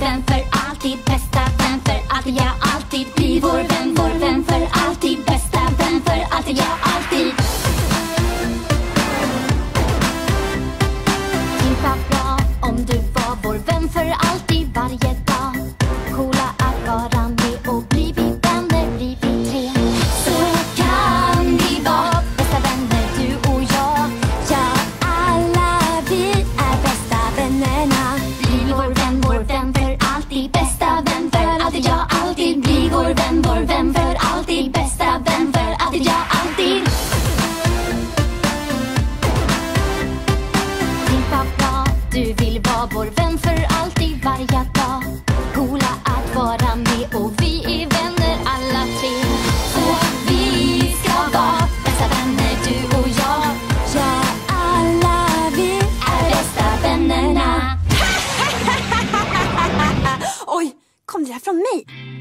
vän för alltid Bästa vän för alltid, ja alltid Bli vår vän, vår vän för alltid Bästa vän för alltid, ja alltid Tänk vad bra om du var vår vän för alltid varje dag du vill vara vår vän för alltid varje dag. Coola att vara med och vi är vänner alla tre. Så vi ska vara bästa vänner du och jag. Ja, alla vi är bästa vännerna. Oj, kom det där från mig?